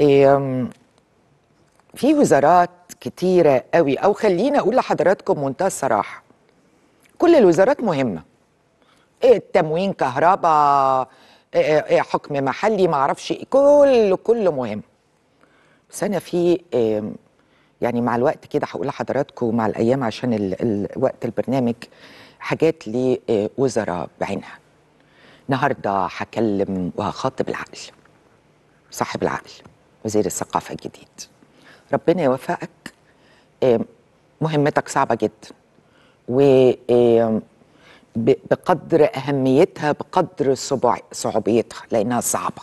إيه، في وزارات كتيرة قوي أو خليني أقول لحضراتكم منتهى الصراحة كل الوزارات مهمة. إيه التموين كهرباء إيه حكم محلي معرفش كله كله مهم. بس أنا في يعني مع الوقت كده هقول لحضراتكم مع الأيام عشان ال ال وقت البرنامج حاجات لوزراء بعينها. النهارده هكلم وهخاطب العقل صاحب العقل. وزير الثقافة الجديد. ربنا يوفقك. آم، مهمتك صعبة جدا. وبقدر أهميتها بقدر صبع- صعوبيتها لأنها صعبة.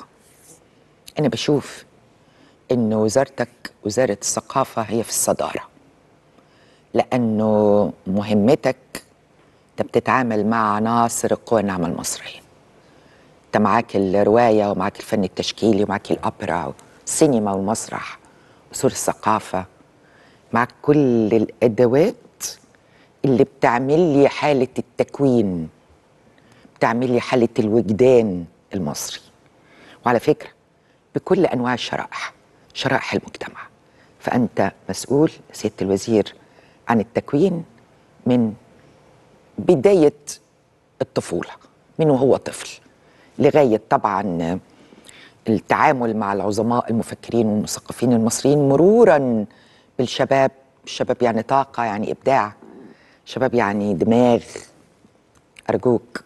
أنا بشوف إن وزارتك وزارة الثقافة هي في الصدارة. لأنه مهمتك أنت بتتعامل مع عناصر القوى الناعمة المصرية أنت معاك الرواية ومعاك الفن التشكيلي ومعاك الأوبرا والسينما والمسرح وسور الثقافة معاك كل الأدوات اللي بتعمل لي حالة التكوين بتعمل لي حالة الوجدان المصري. وعلى فكرة بكل أنواع الشرائح شرائح المجتمع. فأنت مسؤول سيادة الوزير عن التكوين من بداية الطفولة من وهو طفل. لغاية طبعا التعامل مع العظماء المفكرين والمثقفين المصريين مرورا بالشباب. الشباب يعني طاقة يعني إبداع. شباب يعني دماغ. أرجوك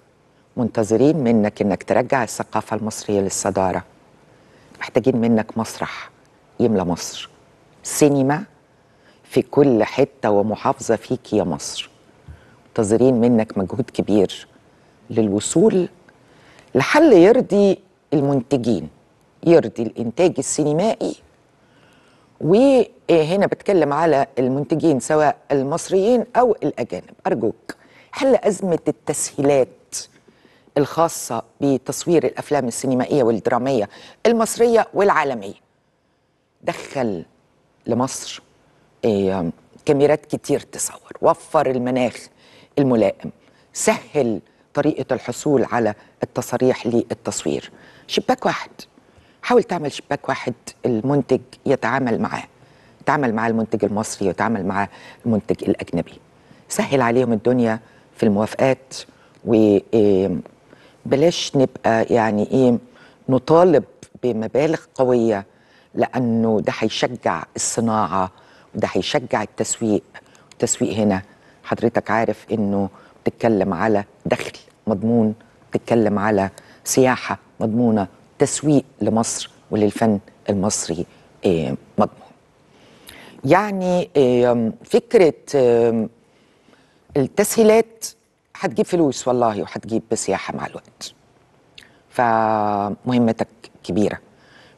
منتظرين منك إنك ترجع الثقافة المصرية للصدارة. محتاجين منك مسرح يملى مصر. سينما في كل حتة ومحافظة فيك يا مصر. منتظرين منك مجهود كبير للوصول لحل يرضي المنتجين. يرضي الإنتاج السينمائي. وهنا بتكلم على المنتجين سواء المصريين أو الأجانب. أرجوك حل أزمة التسهيلات الخاصة بتصوير الأفلام السينمائية والدرامية المصرية والعالمية دخل لمصر كاميرات كتير تصور وفر المناخ الملائم سهل طريقة الحصول على التصاريح للتصوير. شباك واحد. حاول تعمل شباك واحد المنتج يتعامل معاه. يتعامل مع المنتج المصري ويتعامل مع المنتج الأجنبي. سهل عليهم الدنيا في الموافقات وبلاش نبقى يعني إيه نطالب بمبالغ قوية لأنه ده هيشجع الصناعة وده هيشجع التسويق. التسويق هنا حضرتك عارف إنه بتتكلم على دخل مضمون بتتكلم على سياحة مضمونة تسويق لمصر وللفن المصري آه، مضمون يعني فكرة التسهيلات هتجيب فلوس والله وهتجيب سياحة مع الوقت. فمهمتك كبيرة.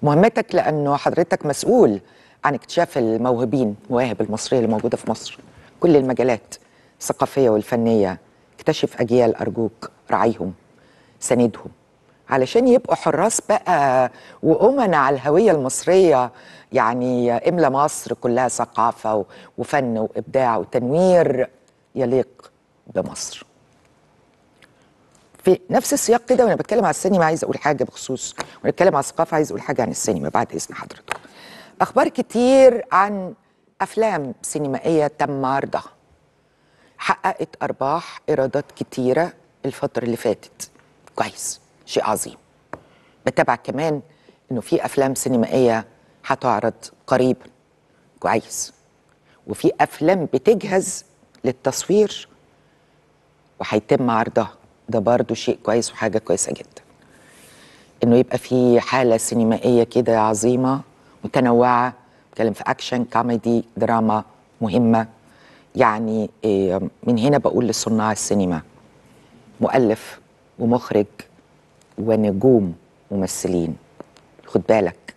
مهمتك لأنه حضرتك مسؤول عن اكتشاف الموهوبين المواهب المصرية اللي موجودة في مصر. كل المجالات الثقافية والفنية اكتشف أجيال أرجوك رعيهم ساندهم علشان يبقوا حراس بقى وأمنا على الهوية المصرية. يعني إملى مصر كلها ثقافة وفن وإبداع وتنوير. يليق بمصر. في نفس السياق كده وأنا بتكلم على السينما عايز أقول حاجة بخصوص وأنا بتكلم على الثقافة عايز أقول حاجة عن السينما بعد إذن حضرتك. أخبار كتير عن أفلام سينمائية تم عرضها. حققت أرباح إيرادات كتيرة الفترة اللي فاتت. كويس. شيء عظيم. بتابع كمان إنه في أفلام سينمائية هتعرض قريبا كويس. وفي أفلام بتجهز للتصوير وهيتم عرضها. ده برضو شيء كويس وحاجة كويسة جدا. إنه يبقى في حالة سينمائية كده عظيمة متنوعة بتكلم في أكشن كوميدي دراما مهمة. يعني من هنا بقول لصناع السينما مؤلف ومخرج ونجوم ممثلين. خد بالك.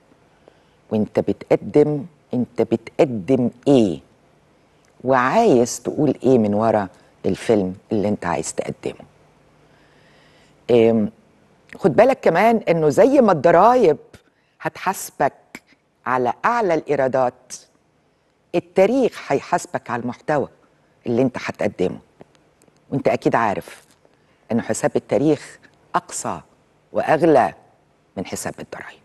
وانت بتقدم انت بتقدم إيه؟ وعايز تقول إيه من ورا الفيلم اللي انت عايز تقدمه؟ خد بالك كمان انه زي ما الضرايب هتحاسبك على اعلى الايرادات التاريخ هيحاسبك على المحتوى اللي انت هتقدمه. وانت أكيد عارف ان حساب التاريخ اقصى وأغلى من حساب الضرايب.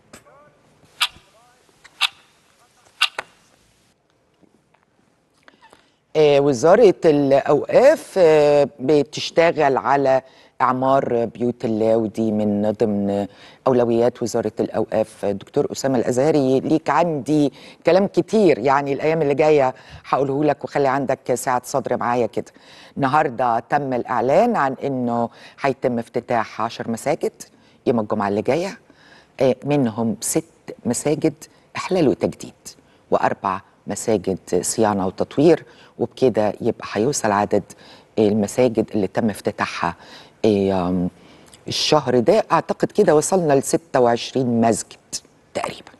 آه، وزارة الأوقاف آه، بتشتغل على إعمار بيوت الله ودي من ضمن أولويات وزارة الأوقاف. دكتور أسامة الأزهري ليك عندي كلام كتير يعني الأيام اللي جاية هقوله لك وخلي عندك ساعة صدر معايا كده. النهاردة تم الإعلان عن أنه هيتم افتتاح 10 مساجد. يوم الجمعة اللي جاية آه، منهم ست مساجد إحلال وتجديد وأربع مساجد صيانة وتطوير وبكده يبقى هيوصل عدد المساجد اللي تم افتتاحها. آم، الشهر ده أعتقد كده وصلنا ل 26 مسجد تقريبا.